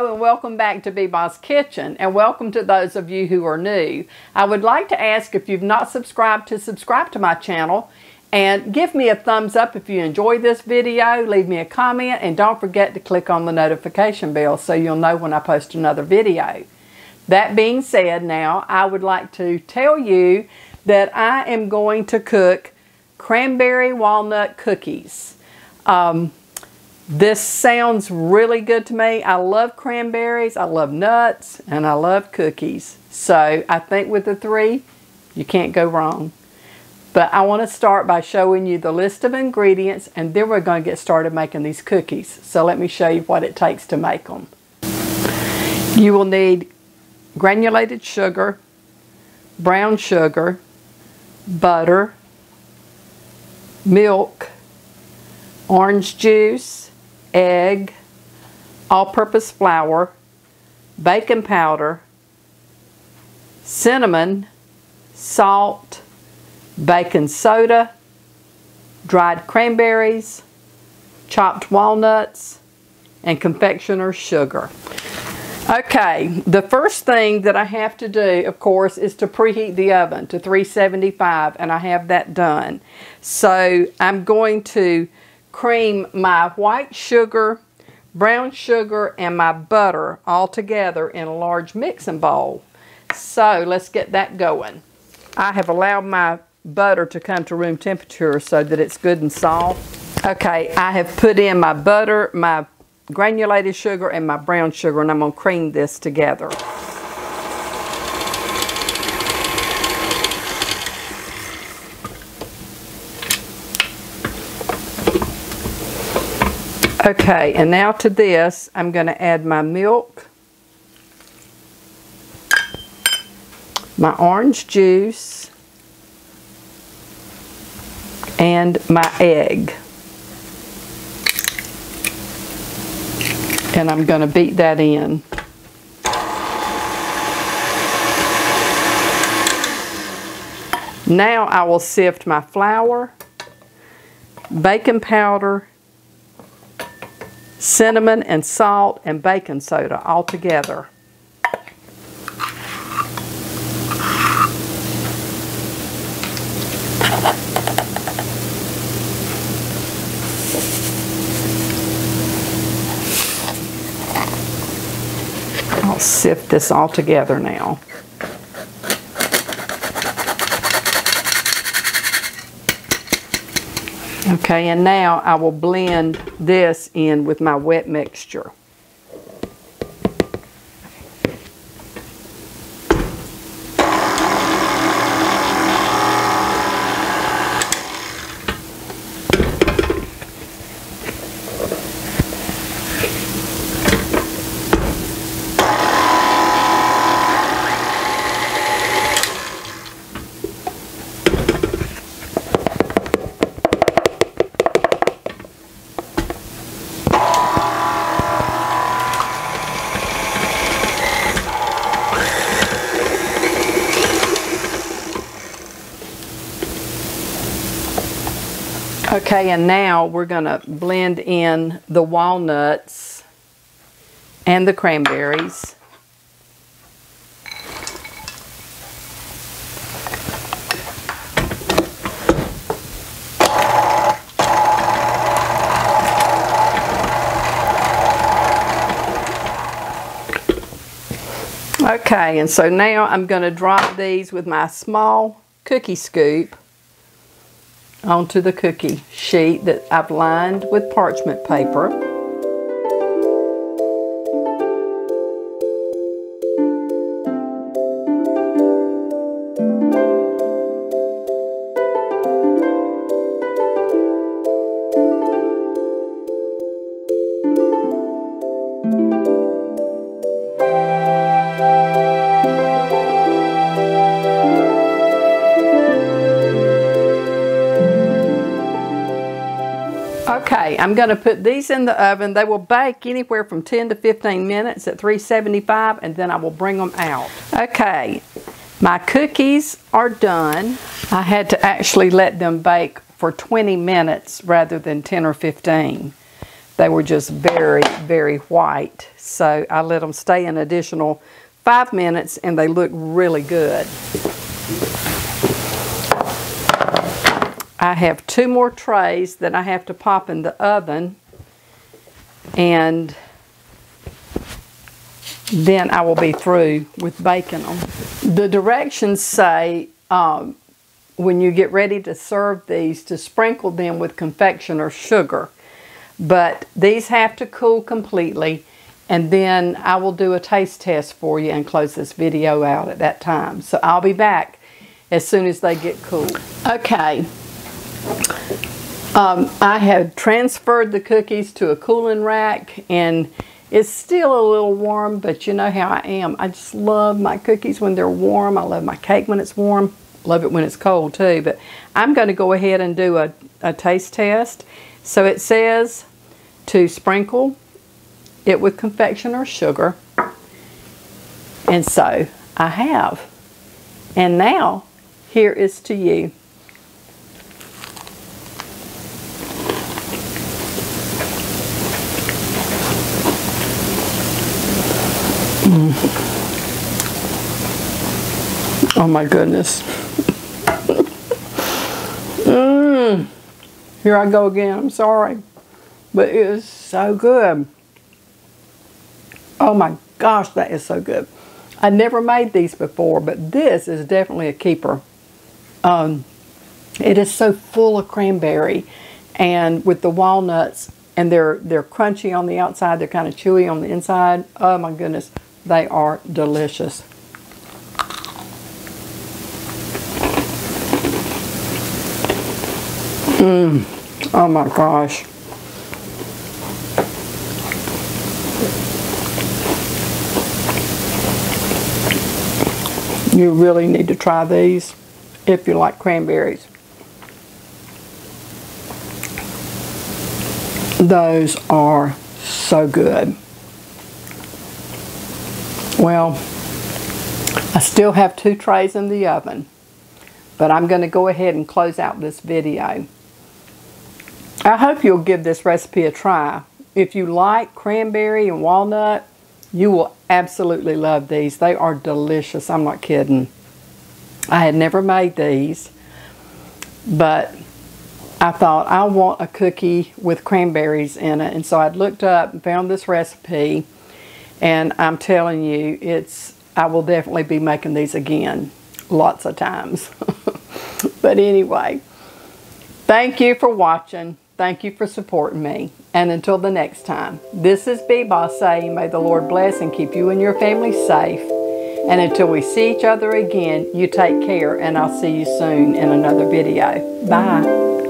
Hello and welcome back to Beebah's Kitchen and welcome to those of you who are new. I would like to ask if you've not subscribed to subscribe to my channel and give me a thumbs up if you enjoy this video, leave me a comment and don't forget to click on the notification bell so you'll know when I post another video. That being said now, I would like to tell you that I am going to cook cranberry walnut cookies. Um, this sounds really good to me. I love cranberries, I love nuts, and I love cookies. So I think with the three, you can't go wrong. But I want to start by showing you the list of ingredients and then we're going to get started making these cookies. So let me show you what it takes to make them. You will need granulated sugar, brown sugar, butter, milk, orange juice, egg, all-purpose flour, baking powder, cinnamon, salt, baking soda, dried cranberries, chopped walnuts, and confectioner's sugar. Okay, the first thing that I have to do, of course, is to preheat the oven to 375, and I have that done. So I'm going to cream my white sugar, brown sugar, and my butter all together in a large mixing bowl. So let's get that going. I have allowed my butter to come to room temperature so that it's good and soft. Okay, I have put in my butter, my granulated sugar, and my brown sugar, and I'm going to cream this together. Okay, and now to this, I'm going to add my milk, my orange juice, and my egg. And I'm going to beat that in. Now I will sift my flour, baking powder, cinnamon and salt and baking soda all together. I'll sift this all together now. Okay, and now I will blend this in with my wet mixture. Okay, and now we're going to blend in the walnuts and the cranberries. Okay, and so now I'm going to drop these with my small cookie scoop onto the cookie sheet that I've lined with parchment paper. Okay, I'm going to put these in the oven. They will bake anywhere from 10 to 15 minutes at 375 and then I will bring them out. Okay, my cookies are done. I had to actually let them bake for 20 minutes rather than 10 or 15. they were just very, very white. So I let them stay an additional five minutes and they look really good. I have two more trays that I have to pop in the oven and then I will be through with baking them. The directions say um, when you get ready to serve these to sprinkle them with confectioner sugar. But these have to cool completely and then I will do a taste test for you and close this video out at that time. So I'll be back as soon as they get cool. Okay, um, I have transferred the cookies to a cooling rack and it's still a little warm, but you know how I am. I just love my cookies when they're warm. I love my cake when it's warm. Love it when it's cold too. But I'm going to go ahead and do a, a taste test. So it says to sprinkle it with confectioner sugar. And so I have. And now here is to you. Mm. Oh my goodness. mm. Here I go again. I'm sorry. But it is so good. Oh my gosh, that is so good. I never made these before, but this is definitely a keeper. Um, it is so full of cranberry and with the walnuts and they're they're crunchy on the outside, they're kind of chewy on the inside. Oh my goodness. They are delicious. Mmm. Oh my gosh. You really need to try these if you like cranberries. Those are so good. Well, I still have two trays in the oven, but I'm going to go ahead and close out this video. I hope you'll give this recipe a try. If you like cranberry and walnut, you will absolutely love these. They are delicious. I'm not kidding. I had never made these, but I thought I want a cookie with cranberries in it. And so I looked up and found this recipe and I'm telling you, it's I will definitely be making these again lots of times. but anyway, thank you for watching. Thank you for supporting me. And until the next time, this is Beebah's saying, may the Lord bless and keep you and your family safe. And until we see each other again, you take care and I'll see you soon in another video. Bye.